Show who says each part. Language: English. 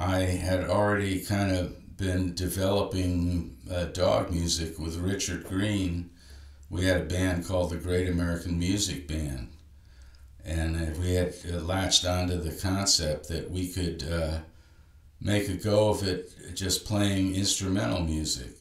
Speaker 1: I had already kind of been developing uh, Dawg music with Richard Greene. We had a band called the Great American Music Band. And we had uh, latched onto the concept that we could uh, make a go of it just playing instrumental music